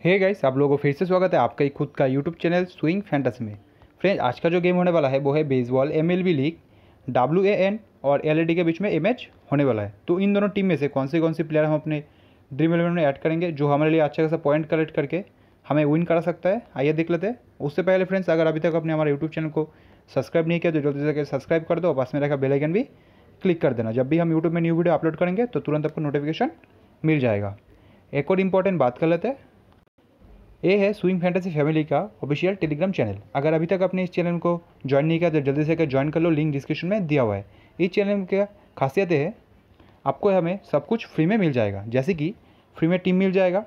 Hey guys आप लोगों को फिर से स्वागत है आपका ही खुद का यूट्यूब चैनल स्विंग फैंटस में। फ्रेंड्स आज का जो गेम होने वाला है, वो है baseball MLB league W A N और एल के बीच में ए मैच होने वाला है। तो इन दोनों टीम में से कौन से कौन से प्लेयर हम अपने ड्रीम इलेवन में ऐड करेंगे, जो हमारे लिए अच्छा खासा पॉइंट कलेक्ट करके हमें विन करा सकता है? आइए देख लेते हैं। उससे पहले फ्रेंड्स अगर अभी तक अपने हमारे यूट्यूब चैनल को सब्सक्राइब नहीं किया तो जल्दी से सब्सक्राइब कर दो पास में रखा बेलाइकन भी क्लिक कर देना। जब भी हम यूट्यूब में न्यू वीडियो अपलोड करेंगे तो तुरंत आपको नोटिफिकेशन मिल जाएगा। एक और इंपॉर्टेंट बात कर लेते हैं। ये है स्विंग फैंटेसी फैमिली का ऑफिशियल टेलीग्राम चैनल। अगर अभी तक आपने इस चैनल को ज्वाइन नहीं किया तो जल्दी से ज्वाइन कर लो, लिंक डिस्क्रिप्शन में दिया हुआ है। इस चैनल की खासियत है, आपको हमें सब कुछ फ्री में मिल जाएगा। जैसे कि फ्री में टीम मिल जाएगा,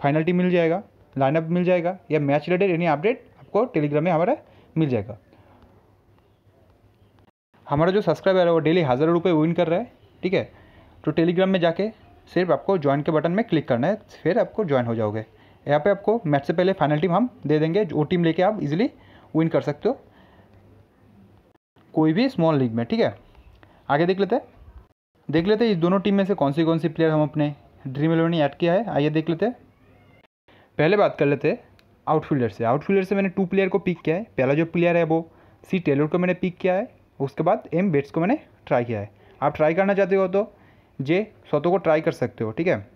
फाइनल टीम मिल जाएगा लाइनअप मिल जाएगा, या मैच रिलेटेड एनी अपडेट आपको टेलीग्राम में हमारा मिल जाएगा। हमारा जो सब्सक्राइबर है, वो डेली हज़ारों रुपये विन कर रहा है, ठीक है? तो टेलीग्राम में जाके सिर्फ़ आपको ज्वाइन के बटन में क्लिक करना है, फिर आपको ज्वाइन हो जाओगे। यहाँ पे आपको मैच से पहले फाइनल टीम हम दे देंगे वो टीम लेके आप इजीली विन कर सकते हो। कोई भी स्मॉल लीग में, ठीक है? आगे देख लेते हैं। देख लेते हैं इस दोनों टीम में से कौन सी कौन सी प्लेयर हम अपने ड्रीम इलेवन ऐड किया है। आइए देख लेते पहले बात कर लेते आउटफील्डर से। आउटफील्डर से मैंने टू प्लेयर को पिक किया है। पहला जो प्लेयर है वो सी टेलर को मैंने पिक किया है। उसके बाद एम बेट्स को मैंने ट्राई किया है। आप ट्राई करना चाहते हो तो जे सोतो को ट्राई कर सकते हो, ठीक है?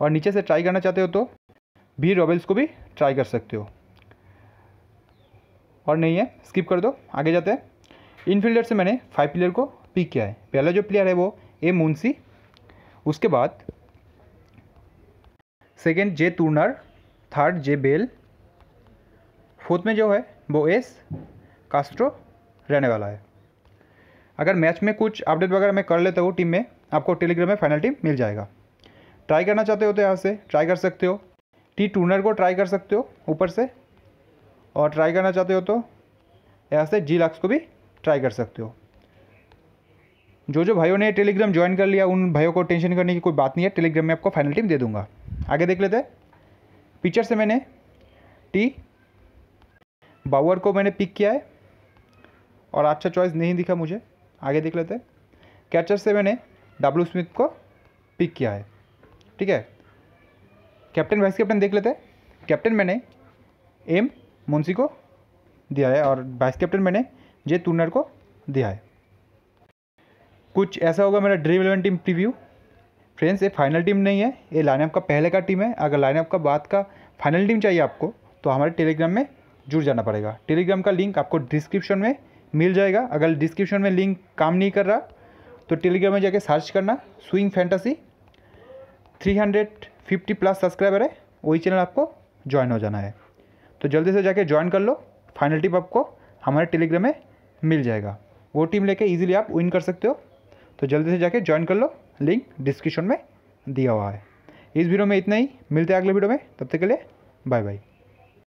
और नीचे से ट्राई करना चाहते हो तो बी रॉबल्स को भी ट्राई कर सकते हो। और नहीं है स्किप कर दो, आगे जाते हैं। इनफील्डर से मैंने फाइव प्लेयर को पिक किया है। पहला जो प्लेयर है वो ए मुंसी उसके बाद second J Turner third J Bell fourth में जो है, वो एस कास्ट्रो रहने वाला है। अगर मैच में कुछ अपडेट वगैरह मैं कर लेता हूँ टीम में, आपको टेलीग्राम में फाइनल टीम मिल जाएगा। ट्राई करना चाहते हो तो यहाँ से ट्राई कर सकते हो। टी टूनर को ट्राई कर सकते हो ऊपर से। और ट्राई करना चाहते हो तो यहाँ से जी लक्स को भी ट्राई कर सकते हो। जो जो भाइयों ने टेलीग्राम ज्वाइन कर लिया, उन भाइयों को टेंशन करने की कोई बात नहीं है। टेलीग्राम में आपको फाइनल टीम दे दूँगा। आगे देख लेते पिक्चर से मैंने टी बावर को मैंने पिक किया है। और अच्छा चॉइस नहीं दिखा मुझे। आगे देख लेते कैचर से मैंने डब्लू स्मिथ को पिक किया है। ठीक है? कैप्टन वाइस कैप्टन देख लेते हैं। कैप्टन मैंने एम मुंशी को दिया है और वाइस कैप्टन मैंने जे टूनर को दिया है। कुछ ऐसा होगा मेरा dream eleven team preview friends ये फाइनल टीम नहीं है। ये लाइनअप का पहले का टीम है। अगर लाइनअप का बाद का फाइनल टीम चाहिए आपको तो हमारे टेलीग्राम में जुड़ जाना पड़ेगा। टेलीग्राम का लिंक आपको डिस्क्रिप्शन में मिल जाएगा। अगर डिस्क्रिप्शन में लिंक काम नहीं कर रहा तो टेलीग्राम में जाके सर्च करना स्विंग फैंटासी 350 प्लस सब्सक्राइबर है, वही चैनल आपको ज्वाइन हो जाना है। तो जल्दी से जाके ज्वाइन कर लो फाइनल टिप आपको हमारे टेलीग्राम में मिल जाएगा। वो टीम लेके इजीली आप विन कर सकते हो। तो जल्दी से जाके ज्वाइन कर लो लिंक डिस्क्रिप्शन में दिया हुआ है। इस वीडियो में इतना ही, मिलते हैं अगले वीडियो में, तब तक के लिए बाय बाय